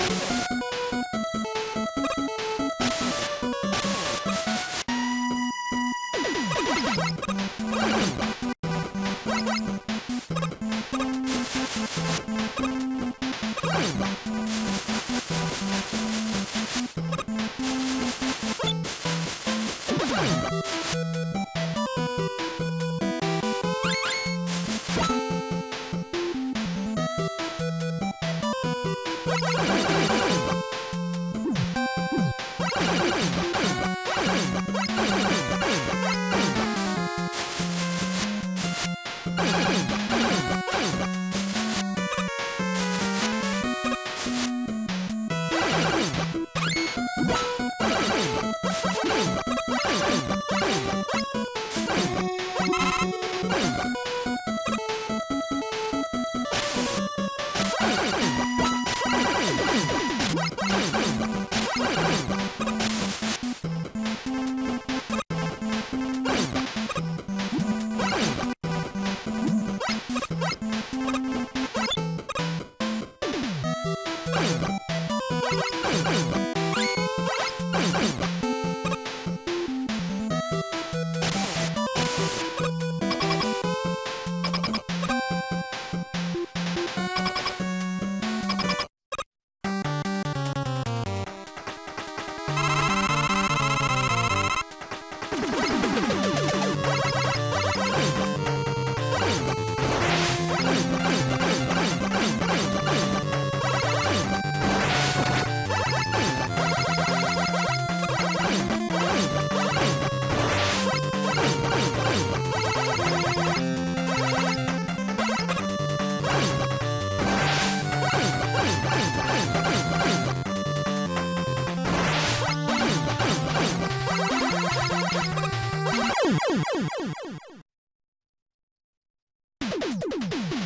フフフフ。you Boom!